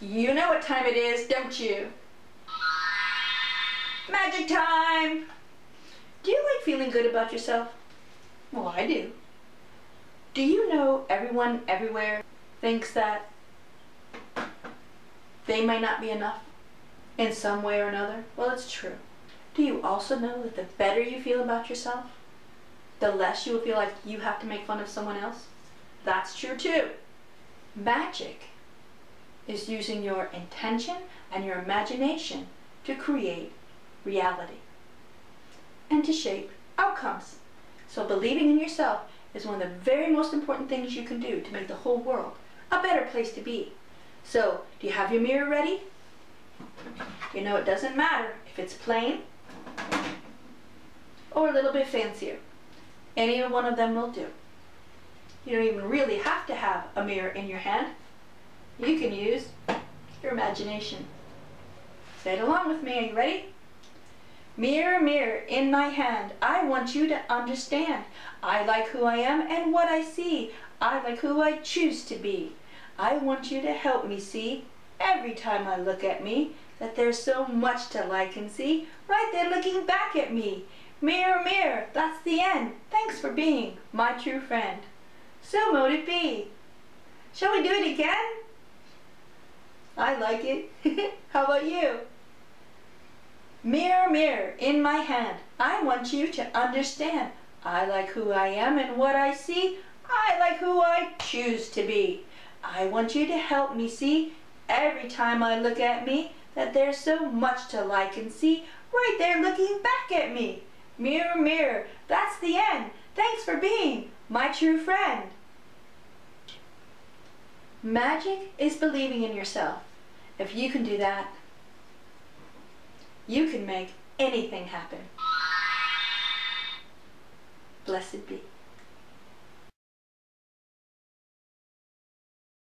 You know what time it is, don't you? Magick time! Do you like feeling good about yourself? Well, I do. Do you know everyone everywhere thinks that they may not be enough in some way or another? Well, it's true. Do you also know that the better you feel about yourself, the less you will feel like you have to make fun of someone else? That's true too. Magick is using your intention and your imagination to create reality and to shape outcomes. So believing in yourself is one of the very most important things you can do to make the whole world a better place to be. So, do you have your mirror ready? You know, it doesn't matter if it's plain or a little bit fancier. Any one of them will do. You don't even really have to have a mirror in your hand. You can use your imagination. Say it along with me. Are you ready? Mirror, mirror in my hand, I want you to understand. I like who I am and what I see. I like who I choose to be. I want you to help me see, every time I look at me, that there's so much to like and see, right there looking back at me. Mirror, mirror, that's the end. Thanks for being my true friend. So mote it be. Shall we do it again? I like it. How about you? Mirror, mirror in my hand, I want you to understand. I like who I am and what I see. I like who I choose to be. I want you to help me see every time I look at me that there's so much to like and see right there looking back at me. Mirror, mirror, that's the end. Thanks for being my true friend. Magick is believing in yourself. If you can do that, you can make anything happen. Blessed be.